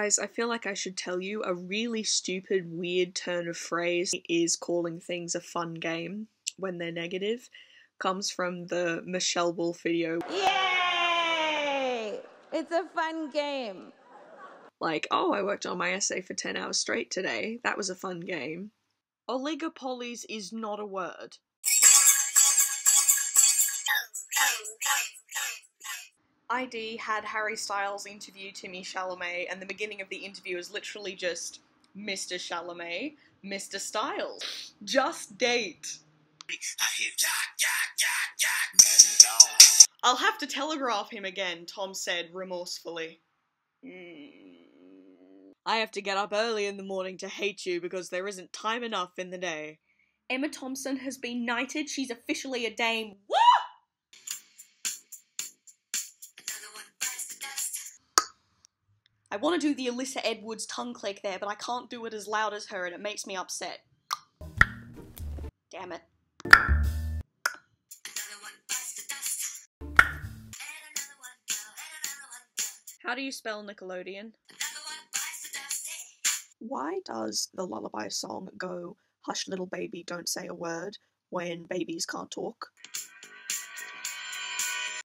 Guys, I feel like I should tell you a really stupid, weird turn of phrase is calling things a fun game when they're negative. Comes from the Michelle Wolf video. Yay! It's a fun game. Like, oh, I worked on my essay for 10 hours straight today. That was a fun game. Oligopolies is not a word. ID had Harry Styles interview Timmy Chalamet, and the beginning of the interview is literally just Mr. Chalamet, Mr. Styles. Just date. I'll have to telegraph him again, Tom said remorsefully. Mm. I have to get up early in the morning to hate you because there isn't time enough in the day. Emma Thompson has been knighted. She's officially a dame. Woo! I want to do the Alyssa Edwards tongue click there, but I can't do it as loud as her and it makes me upset. Damn it. How do you spell Nickelodeon? Why does the lullaby song go, Hush little baby, don't say a word, when babies can't talk?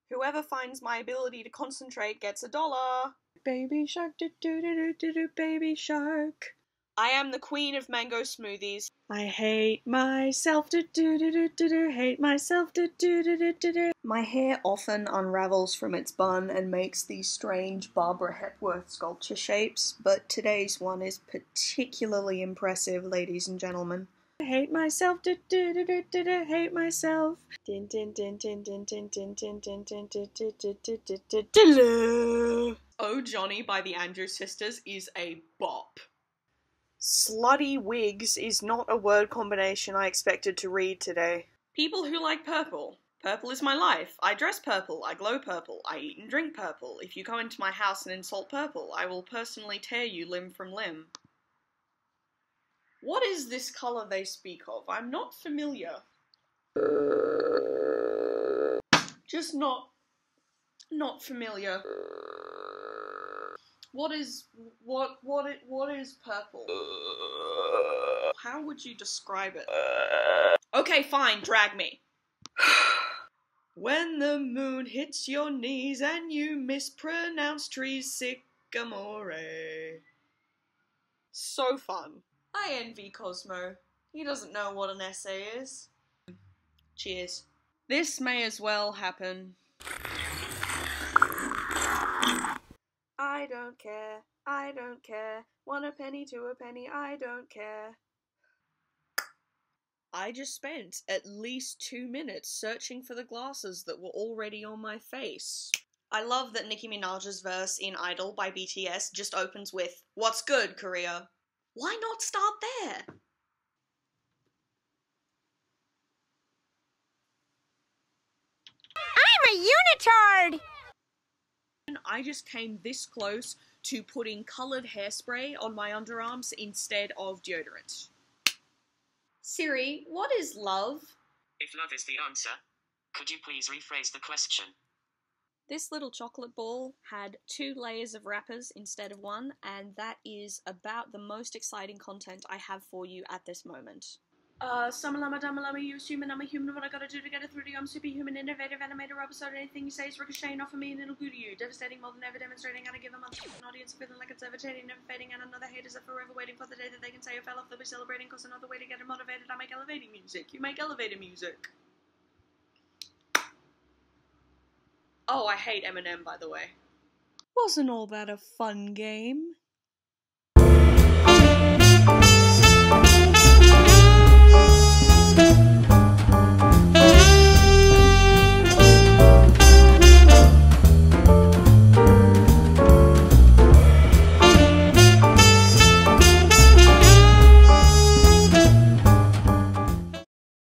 Whoever finds my ability to concentrate gets a dollar. Baby shark, do do do do do do, baby shark. I am the queen of mango smoothies. I hate myself, do do do do do do, hate myself, do do do do do do. My hair often unravels from its bun and makes these strange Barbara Hepworth sculpture shapes, but today's one is particularly impressive, ladies and gentlemen. I hate myself, do do do do do do, hate myself. Din din din din din din din din din din din din din din din din din Oh Johnny by the Andrews Sisters is a bop. Slutty wigs is not a word combination I expected to read today. People who like purple. Purple is my life. I dress purple. I glow purple. I eat and drink purple. If you come into my house and insult purple, I will personally tear you limb from limb. What is this colour they speak of? I'm not familiar. Just not not familiar. What is what what it what is purple? Uh, How would you describe it? Uh, okay, fine, drag me. when the moon hits your knees and you mispronounce trees sycamore. So fun. I envy Cosmo. He doesn't know what an essay is. Cheers. This may as well happen. I don't care, I don't care. One a penny two a penny, I don't care. I just spent at least two minutes searching for the glasses that were already on my face. I love that Nicki Minaj's verse in Idol by BTS just opens with, What's good, Korea? Why not start there? I'm a unitard! I just came this close to putting coloured hairspray on my underarms instead of deodorant. Siri, what is love? If love is the answer, could you please rephrase the question? This little chocolate ball had two layers of wrappers instead of one, and that is about the most exciting content I have for you at this moment. Uh, Sumalama Damalama, you human, I'm a human, what I gotta do to get it through to you, I'm superhuman, innovative, animated, episode, anything you say is ricocheting off of me and it'll go to you. Devastating more than ever, demonstrating how to give a month an audience feeling like it's evitating, never fading, and another haters are forever waiting for the day that they can say I fell off, they'll be celebrating, cause another way to get it motivated, I make elevating music. You make elevator music. Oh, I hate Eminem, by the way. Wasn't all that a fun game?